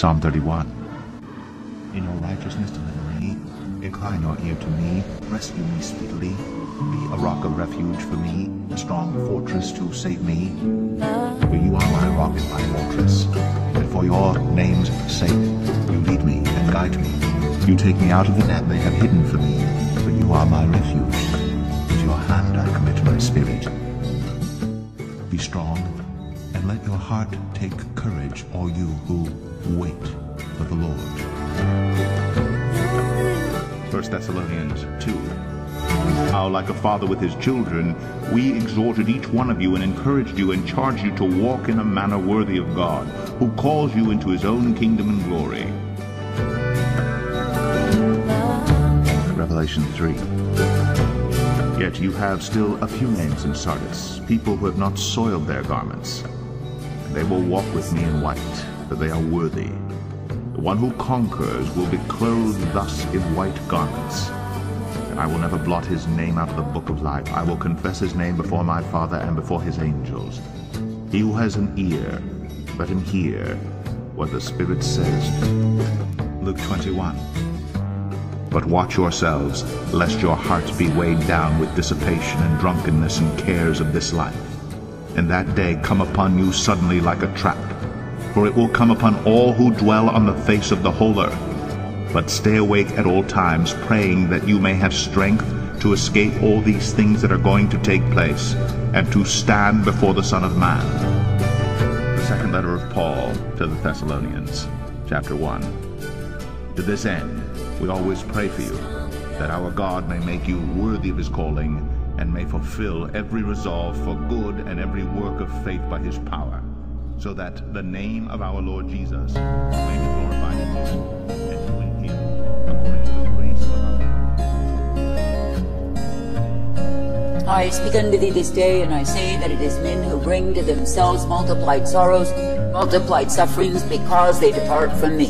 Psalm 31. In your righteousness deliver me. Incline your ear to me. Rescue me speedily. Be a rock of refuge for me, a strong fortress to save me. For you are my rock and my fortress, and for your name's sake you lead me and guide me. You take me out of the net they have hidden for me, for you are my refuge. To your hand I commit my spirit. Be strong, and let your heart take courage, all you who wait for the Lord. 1 Thessalonians 2 how, like a father with his children, we exhorted each one of you and encouraged you and charged you to walk in a manner worthy of God, who calls you into his own kingdom and glory. Revelation 3 Yet you have still a few names in Sardis, people who have not soiled their garments. They will walk with me in white, for they are worthy. The one who conquers will be clothed thus in white garments I will never blot his name out of the book of life. I will confess his name before my Father and before his angels. He who has an ear, let him hear what the Spirit says. Luke 21. But watch yourselves, lest your hearts be weighed down with dissipation and drunkenness and cares of this life. And that day come upon you suddenly like a trap. For it will come upon all who dwell on the face of the whole earth but stay awake at all times, praying that you may have strength to escape all these things that are going to take place, and to stand before the Son of Man. The second letter of Paul to the Thessalonians, chapter 1. To this end, we always pray for you, that our God may make you worthy of his calling, and may fulfill every resolve for good and every work of faith by his power, so that the name of our Lord Jesus may be glorified in you and you in him, according to the grace of I speak unto thee this day, and I say that it is men who bring to themselves multiplied sorrows, multiplied sufferings, because they depart from me.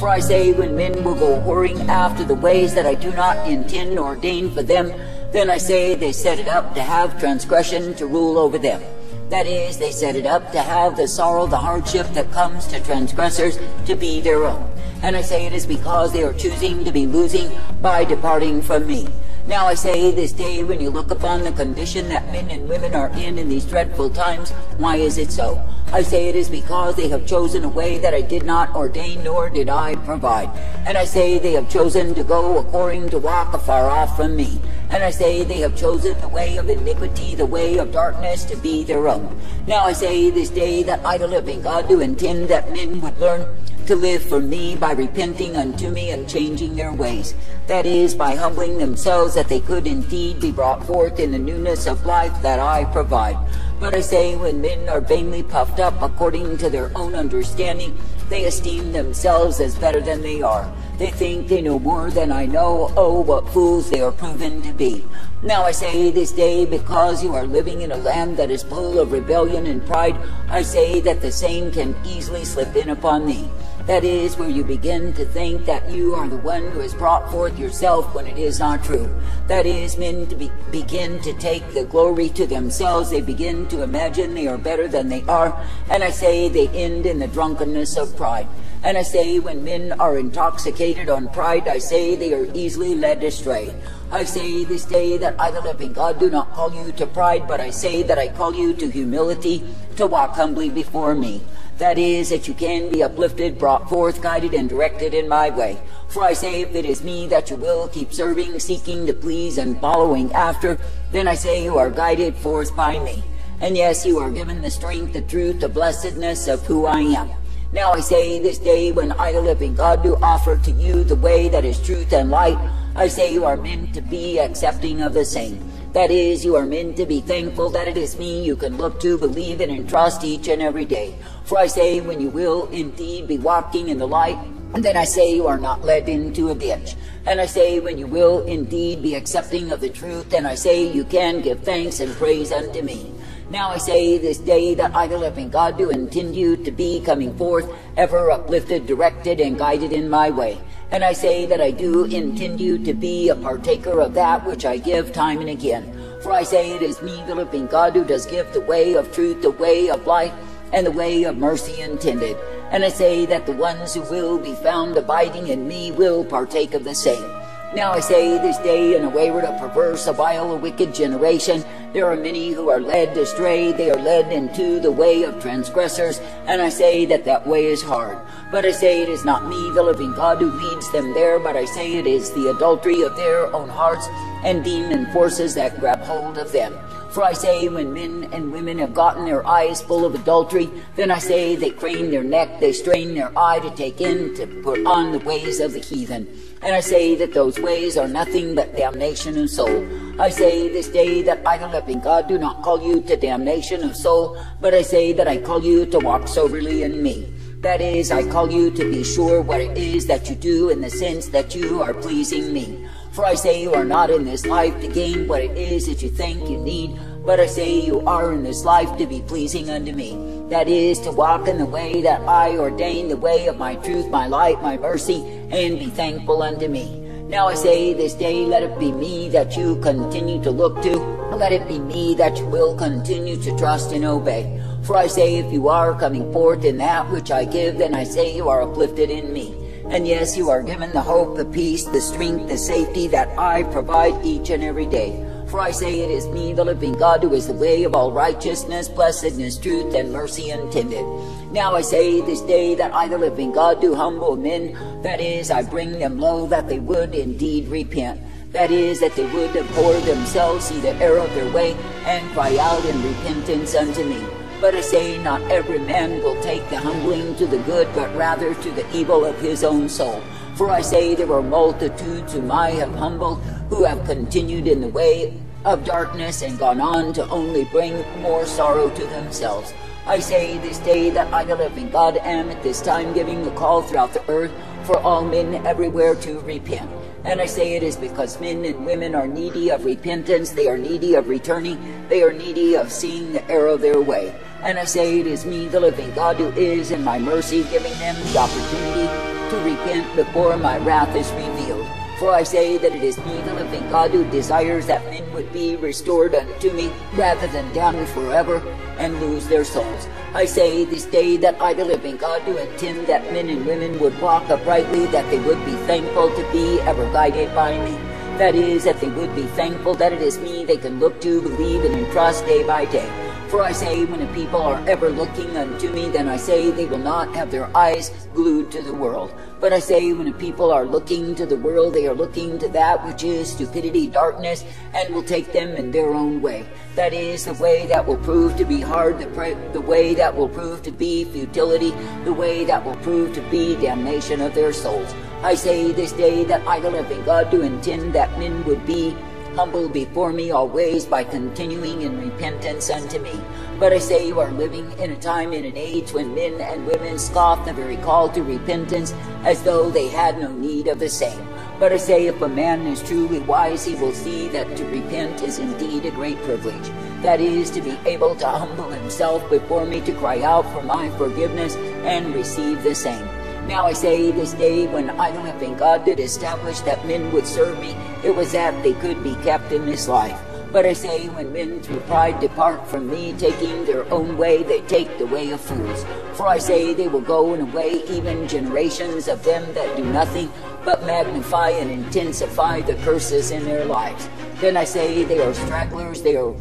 For I say, when men will go whoring after the ways that I do not intend nor ordain for them, then I say they set it up to have transgression to rule over them. That is, they set it up to have the sorrow, the hardship that comes to transgressors to be their own. And I say it is because they are choosing to be losing by departing from me. Now I say this day, when you look upon the condition that men and women are in in these dreadful times, why is it so? I say it is because they have chosen a way that I did not ordain, nor did I provide. And I say they have chosen to go according to walk afar off from me. And I say they have chosen the way of iniquity, the way of darkness to be their own. Now I say this day that I, the living God, do intend that men would learn to live for me by repenting unto me and changing their ways. That is, by humbling themselves that they could indeed be brought forth in the newness of life that I provide. But I say, when men are vainly puffed up according to their own understanding, they esteem themselves as better than they are. They think they know more than I know. Oh, what fools they are proven to be. Now I say this day, because you are living in a land that is full of rebellion and pride, I say that the same can easily slip in upon thee. That is where you begin to think that you are the one who has brought forth yourself when it is not true. That is, men to be, begin to take the glory to themselves. They begin to imagine they are better than they are. And I say they end in the drunkenness of pride. And I say when men are intoxicated on pride, I say they are easily led astray. I say this day that I, the living God, do not call you to pride, but I say that I call you to humility, to walk humbly before me. That is, that you can be uplifted, brought forth, guided, and directed in my way. For I say, if it is me that you will keep serving, seeking to please, and following after, then I say you are guided forth by me. And yes, you are given the strength, the truth, the blessedness of who I am. Now I say this day when I, the living God, do offer to you the way that is truth and light, I say you are meant to be accepting of the same. That is, you are meant to be thankful that it is me you can look to, believe in, and trust each and every day. For I say, when you will indeed be walking in the light, and then I say you are not led into a ditch. And I say when you will indeed be accepting of the truth, and I say you can give thanks and praise unto me. Now I say this day that I, the living God, do intend you to be coming forth, ever uplifted, directed, and guided in my way. And I say that I do intend you to be a partaker of that which I give time and again. For I say it is me, the living God, who does give the way of truth, the way of life, and the way of mercy intended. And I say that the ones who will be found abiding in me will partake of the same. Now I say this day in a wayward, a perverse, a vile, a wicked generation, there are many who are led astray. They are led into the way of transgressors. And I say that that way is hard. But I say it is not me, the living God, who leads them there, but I say it is the adultery of their own hearts and demon forces that grab hold of them. For I say, when men and women have gotten their eyes full of adultery, then I say they crane their neck, they strain their eye to take in, to put on the ways of the heathen. And I say that those ways are nothing but damnation of soul. I say this day that I, the living God, do not call you to damnation of soul, but I say that I call you to walk soberly in me. That is, I call you to be sure what it is that you do in the sense that you are pleasing me. For I say you are not in this life to gain what it is that you think you need, but I say you are in this life to be pleasing unto me. That is, to walk in the way that I ordain, the way of my truth, my light, my mercy, and be thankful unto me. Now I say this day, let it be me that you continue to look to. Let it be me that you will continue to trust and obey. For I say, if you are coming forth in that which I give, then I say you are uplifted in me. And yes, you are given the hope, the peace, the strength, the safety that I provide each and every day. For I say it is me, the living God, who is the way of all righteousness, blessedness, truth, and mercy intended. Now I say this day that I, the living God, do humble men, that is, I bring them low, that they would indeed repent. That is, that they would abhor themselves, see the error of their way, and cry out in repentance unto me. But I say, not every man will take the humbling to the good, but rather to the evil of his own soul. For I say there are multitudes whom I have humbled, who have continued in the way of darkness and gone on to only bring more sorrow to themselves. I say this day that I, the living God, am at this time giving a call throughout the earth for all men everywhere to repent. And I say it is because men and women are needy of repentance, they are needy of returning, they are needy of seeing the error of their way. And I say it is me, the living God, who is in my mercy giving them the opportunity to repent before my wrath is revealed. I say that it is me, the living God, who desires that men would be restored unto me rather than damned forever and lose their souls. I say this day that I, the living God, do intend that men and women would walk uprightly, that they would be thankful to be ever guided by me. That is, that they would be thankful that it is me they can look to, believe, and entrust day by day. For I say, when the people are ever looking unto me, then I say they will not have their eyes glued to the world. But I say, when the people are looking to the world, they are looking to that which is stupidity, darkness, and will take them in their own way. That is the way that will prove to be hard, the, the way that will prove to be futility, the way that will prove to be damnation of their souls. I say this day that I, the living God, do intend that men would be humble before me always by continuing in repentance unto me. But I say you are living in a time in an age when men and women scoff the very call to repentance as though they had no need of the same. But I say if a man is truly wise, he will see that to repent is indeed a great privilege. That is, to be able to humble himself before me to cry out for my forgiveness and receive the same. Now I say this day when I the living God did establish that men would serve me, it was that they could be kept in this life. But I say when men through pride depart from me, taking their own way, they take the way of fools. For I say they will go in a way even generations of them that do nothing but magnify and intensify the curses in their lives. Then I say they are stragglers, they are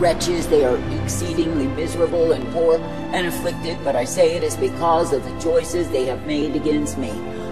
wretches, they are exceedingly miserable and poor and afflicted, but I say it is because of the choices they have made against me.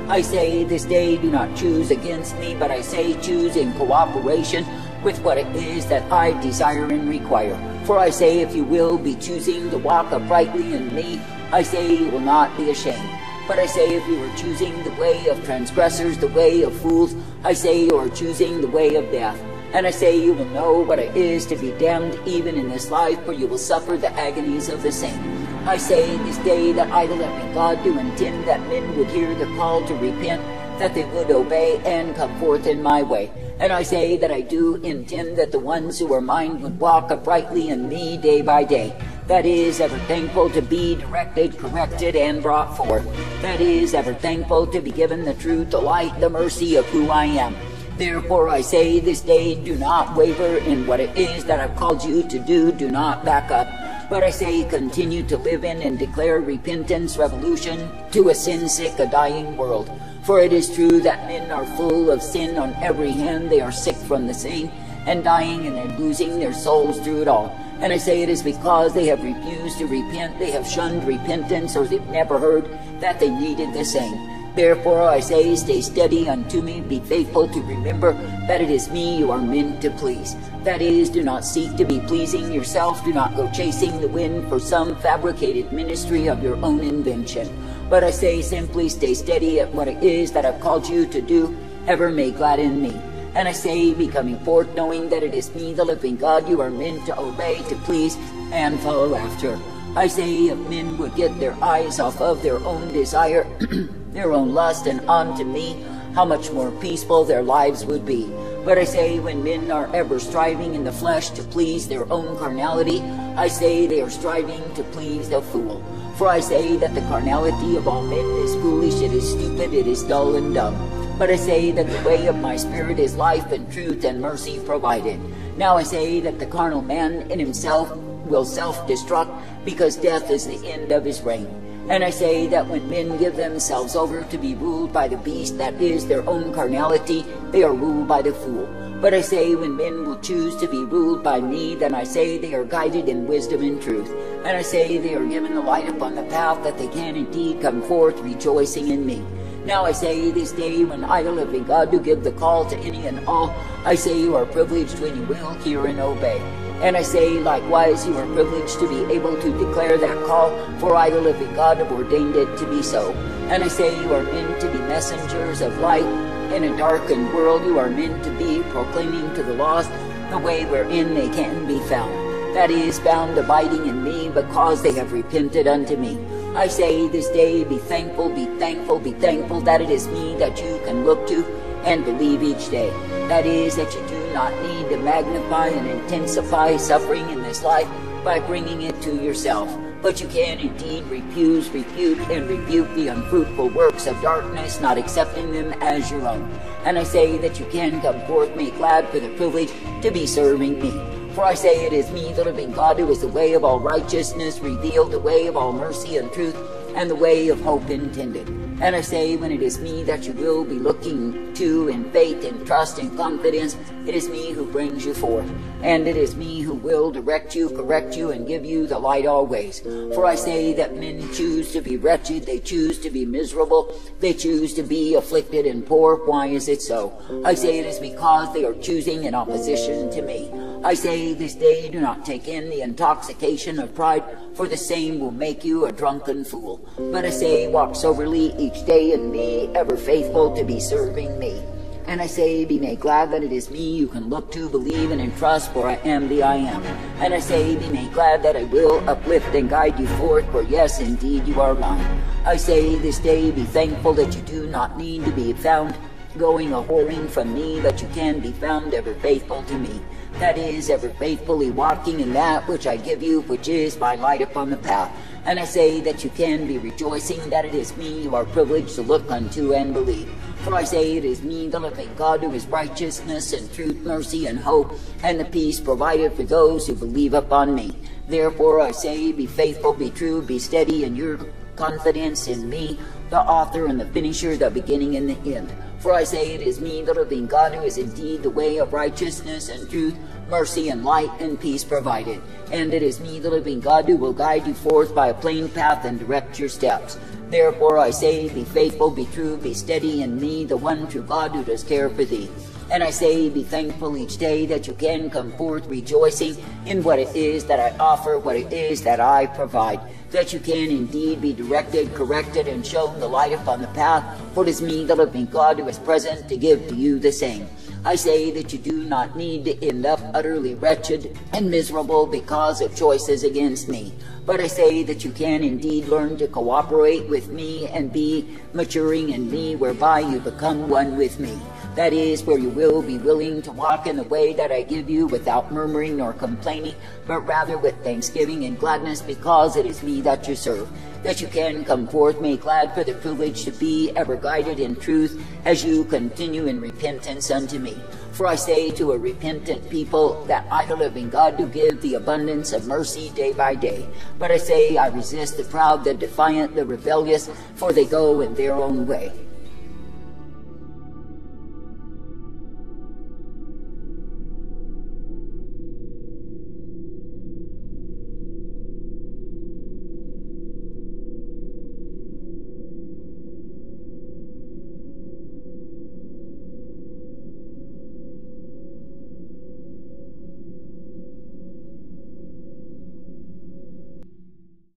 I say this day do not choose against me, but I say choose in cooperation with what it is that I desire and require. For I say if you will be choosing to walk uprightly in me, I say you will not be ashamed. But I say if you are choosing the way of transgressors, the way of fools, I say you are choosing the way of death. And I say you will know what it is to be damned even in this life, for you will suffer the agonies of the same. I say in this day that I, the living God, do intend that men would hear the call to repent, that they would obey and come forth in my way. And I say that I do intend that the ones who are mine would walk uprightly in me day by day. That is, ever thankful to be directed, corrected, and brought forth. That is, ever thankful to be given the truth, the light, the mercy of who I am. Therefore I say this day, do not waver in what it is that I've called you to do. Do not back up. But I say continue to live in and declare repentance, revolution to a sin-sick, a dying world. For it is true that men are full of sin on every hand, they are sick from the same, and dying and then losing their souls through it all. And I say it is because they have refused to repent, they have shunned repentance, or they've never heard that they needed the same. Therefore I say, stay steady unto me, be faithful to remember that it is me you are meant to please. That is, do not seek to be pleasing yourself, do not go chasing the wind for some fabricated ministry of your own invention. But I say simply stay steady at what it is that I've called you to do, ever may gladden me. And I say, be coming forth, knowing that it is me, the living God, you are meant to obey, to please, and follow after. I say, if men would get their eyes off of their own desire, their own lust and unto me, how much more peaceful their lives would be. But I say, when men are ever striving in the flesh to please their own carnality, I say they are striving to please the fool. For I say that the carnality of all men is foolish, it is stupid, it is dull and dumb. But I say that the way of my spirit is life and truth and mercy provided. Now I say that the carnal man in himself will self-destruct because death is the end of his reign. And I say that when men give themselves over to be ruled by the beast that is their own carnality, they are ruled by the fool. But I say when men will choose to be ruled by me, then I say they are guided in wisdom and truth. And I say they are given the light upon the path that they can indeed come forth rejoicing in me. Now I say this day when I, the living God, do give the call to any and all, I say you are privileged when you will hear and obey. And I say, likewise, you are privileged to be able to declare that call, for I, the living God, have ordained it to be so. And I say, you are meant to be messengers of light. In a darkened world, you are meant to be proclaiming to the lost the way wherein they can be found. That is, found abiding in me because they have repented unto me. I say this day, be thankful, be thankful, be thankful that it is me that you can look to and believe each day. That is, that you do not need to magnify and intensify suffering in this life by bringing it to yourself. But you can indeed refuse, refute, and rebuke the unfruitful works of darkness, not accepting them as your own. And I say that you can come forth made glad for the privilege to be serving me. For I say it is me, the living God, who is the way of all righteousness, revealed the way of all mercy and truth, and the way of hope intended. And I say, when it is me that you will be looking to in faith and trust and confidence, it is me who brings you forth. And it is me who will direct you, correct you, and give you the light always. For I say that men choose to be wretched, they choose to be miserable, they choose to be afflicted and poor. Why is it so? I say it is because they are choosing in opposition to me. I say this day do not take in the intoxication of pride, for the same will make you a drunken fool. But I say walk soberly each day and be ever faithful to be serving me. And I say, be made glad that it is me you can look to, believe, and entrust, for I am the I am. And I say, be made glad that I will uplift and guide you forth, for yes, indeed, you are mine. I say, this day be thankful that you do not need to be found going a whoring from me, that you can be found ever faithful to me that is, ever faithfully walking in that which I give you, which is my light upon the path. And I say that you can be rejoicing that it is me you are privileged to look unto and believe. For I say it is me, the living God, who is righteousness and truth, mercy and hope, and the peace provided for those who believe upon me. Therefore I say, be faithful, be true, be steady in your confidence in me, the author and the finisher, the beginning and the end. For I say it is me, the living God, who is indeed the way of righteousness and truth, mercy and light and peace provided. And it is me, the living God, who will guide you forth by a plain path and direct your steps. Therefore I say, be faithful, be true, be steady in me, the one true God who does care for thee. And I say, be thankful each day that you can come forth rejoicing in what it is that I offer, what it is that I provide that you can indeed be directed, corrected, and shown the light upon the path, for it is me, the living God, who is present to give to you the same. I say that you do not need to end up utterly wretched and miserable because of choices against me. But I say that you can indeed learn to cooperate with me and be maturing in me, whereby you become one with me. That is, where you will be willing to walk in the way that I give you without murmuring nor complaining, but rather with thanksgiving and gladness, because it is me that you serve. that you can come forth, make glad for the privilege to be ever guided in truth as you continue in repentance unto me. For I say to a repentant people that I, the living God, do give the abundance of mercy day by day. But I say I resist the proud, the defiant, the rebellious, for they go in their own way.